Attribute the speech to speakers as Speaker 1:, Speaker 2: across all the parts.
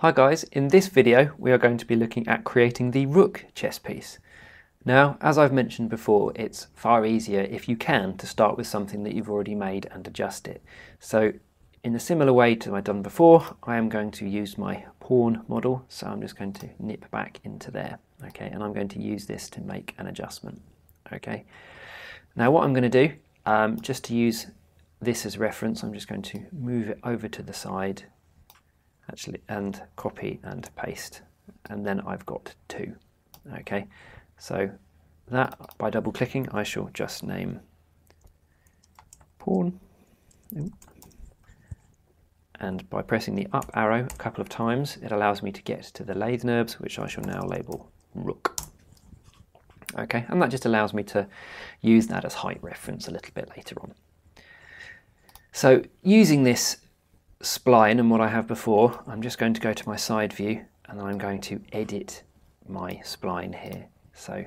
Speaker 1: Hi guys, in this video we are going to be looking at creating the rook chess piece. Now, as I've mentioned before, it's far easier if you can to start with something that you've already made and adjust it. So in a similar way to I've done before, I am going to use my pawn model, so I'm just going to nip back into there, okay, and I'm going to use this to make an adjustment, okay. Now what I'm going to do, um, just to use this as reference, I'm just going to move it over to the side actually and copy and paste. And then I've got two okay? So that by double clicking I shall just name pawn. And by pressing the up arrow a couple of times it allows me to get to the lathe NURBS, which I shall now label rook. Okay and that just allows me to use that as height reference a little bit later on. So using this spline and what I have before, I'm just going to go to my side view and I'm going to edit my spline here. So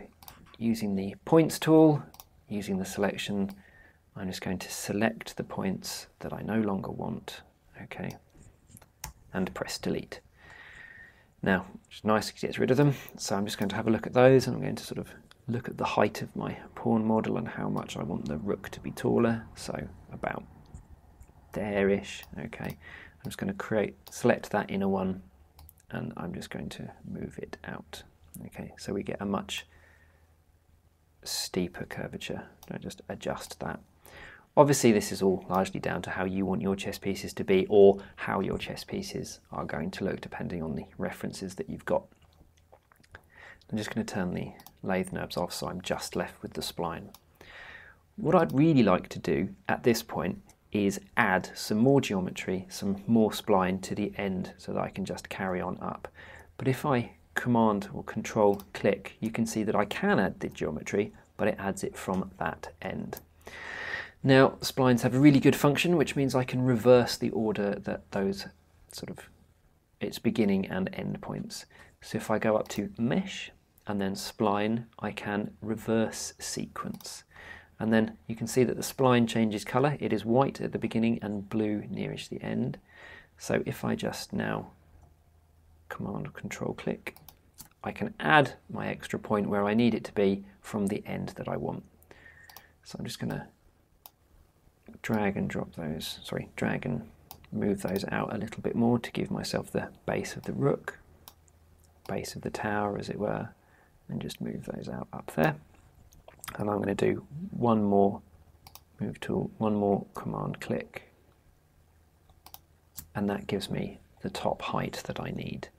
Speaker 1: using the points tool, using the selection, I'm just going to select the points that I no longer want, okay, and press delete. Now, it's nice to get rid of them, so I'm just going to have a look at those and I'm going to sort of look at the height of my pawn model and how much I want the rook to be taller, so about there-ish. Okay, I'm just going to create, select that inner one, and I'm just going to move it out. Okay, so we get a much steeper curvature. I just adjust that. Obviously, this is all largely down to how you want your chess pieces to be or how your chess pieces are going to look depending on the references that you've got. I'm just going to turn the lathe NURBS off so I'm just left with the spline. What I'd really like to do at this point is add some more geometry, some more spline to the end so that I can just carry on up. But if I command or control click, you can see that I can add the geometry, but it adds it from that end. Now, splines have a really good function, which means I can reverse the order that those sort of its beginning and end points. So if I go up to mesh and then spline, I can reverse sequence. And then you can see that the spline changes colour. It is white at the beginning and blue nearest the end. So if I just now command control click, I can add my extra point where I need it to be from the end that I want. So I'm just going to drag and drop those, sorry, drag and move those out a little bit more to give myself the base of the rook, base of the tower as it were, and just move those out up there and I'm going to do one more move tool, one more command click and that gives me the top height that I need.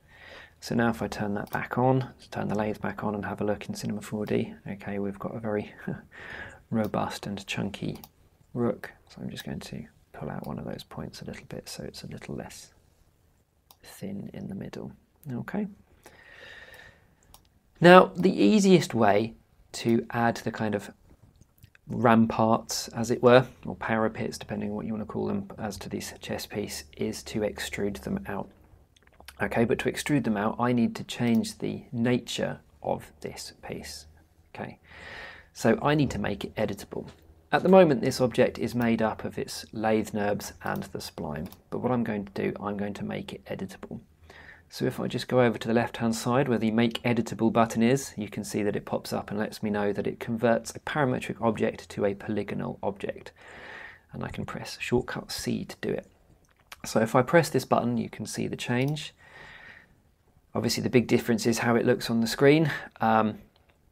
Speaker 1: So now if I turn that back on, turn the lathe back on and have a look in Cinema 4D, okay, we've got a very robust and chunky rook. So I'm just going to pull out one of those points a little bit so it's a little less thin in the middle. Okay. Now, the easiest way to add the kind of ramparts, as it were, or parapets, depending on what you want to call them, as to this chess piece, is to extrude them out. Okay, but to extrude them out, I need to change the nature of this piece. Okay, so I need to make it editable. At the moment, this object is made up of its lathe NURBS and the spline, but what I'm going to do, I'm going to make it editable. So if I just go over to the left hand side where the make editable button is, you can see that it pops up and lets me know that it converts a parametric object to a polygonal object. And I can press shortcut C to do it. So if I press this button, you can see the change. Obviously the big difference is how it looks on the screen. Um,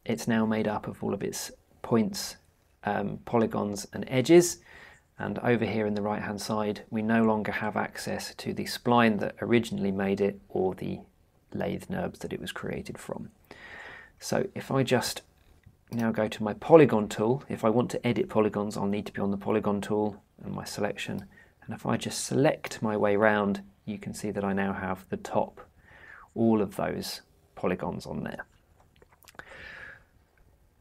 Speaker 1: it's now made up of all of its points, um, polygons and edges. And over here in the right hand side, we no longer have access to the spline that originally made it or the lathe NURBS that it was created from. So if I just now go to my polygon tool, if I want to edit polygons, I'll need to be on the polygon tool and my selection. And if I just select my way round, you can see that I now have the top, all of those polygons on there.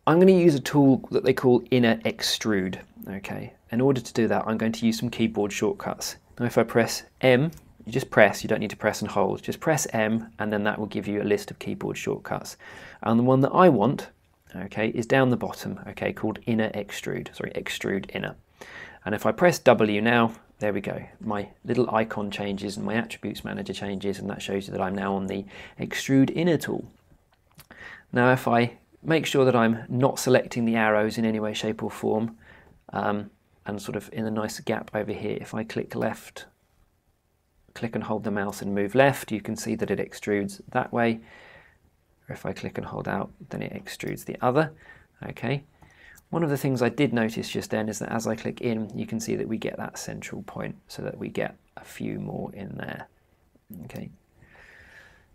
Speaker 1: I'm going to use a tool that they call inner extrude. Okay, in order to do that, I'm going to use some keyboard shortcuts. Now, if I press M, you just press, you don't need to press and hold, just press M and then that will give you a list of keyboard shortcuts. And the one that I want, okay, is down the bottom, okay, called inner extrude, sorry, extrude inner. And if I press W now, there we go. My little icon changes and my attributes manager changes and that shows you that I'm now on the extrude inner tool. Now if I make sure that I'm not selecting the arrows in any way, shape or form um, and sort of in a nice gap over here, if I click left, click and hold the mouse and move left, you can see that it extrudes that way. Or if I click and hold out, then it extrudes the other. Okay. One of the things I did notice just then is that as I click in, you can see that we get that central point so that we get a few more in there. Okay.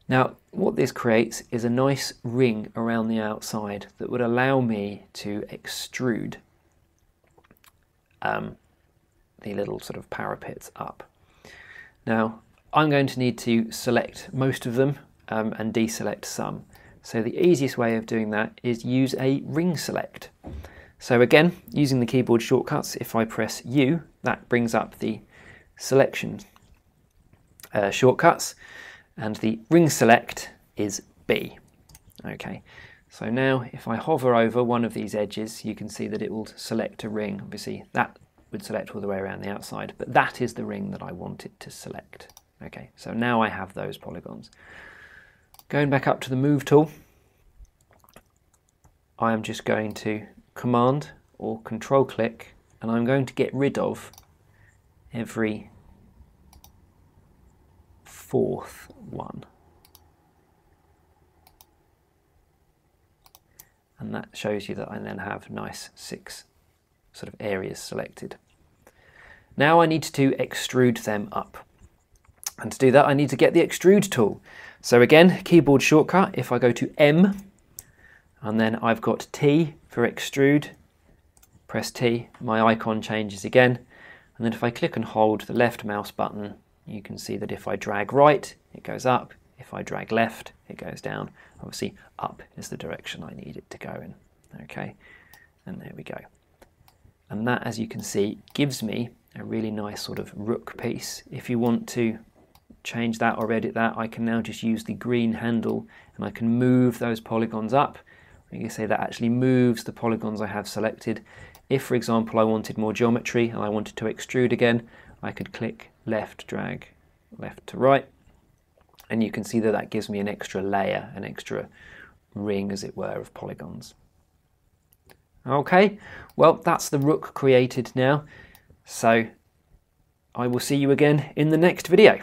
Speaker 1: Now, what this creates is a nice ring around the outside that would allow me to extrude um, the little sort of parapets up. Now, I'm going to need to select most of them um, and deselect some. So the easiest way of doing that is use a ring select. So again, using the keyboard shortcuts, if I press U, that brings up the selection uh, shortcuts, and the ring select is B. Okay, so now if I hover over one of these edges, you can see that it will select a ring. Obviously, that would select all the way around the outside, but that is the ring that I want it to select. Okay, so now I have those polygons. Going back up to the Move tool, I am just going to Command or Control click and I'm going to get rid of every fourth one. And that shows you that I then have nice six sort of areas selected. Now I need to extrude them up. And to do that, I need to get the extrude tool. So again, keyboard shortcut, if I go to M, and then I've got T for extrude, press T, my icon changes again. And then if I click and hold the left mouse button, you can see that if I drag right, it goes up. If I drag left, it goes down. Obviously, up is the direction I need it to go in. Okay, and there we go. And that, as you can see, gives me a really nice sort of rook piece. If you want to change that or edit that, I can now just use the green handle and I can move those polygons up. You can say that actually moves the polygons I have selected. If, for example, I wanted more geometry and I wanted to extrude again, I could click left, drag left to right, and you can see that that gives me an extra layer, an extra ring, as it were, of polygons. Okay, well, that's the rook created now. So I will see you again in the next video.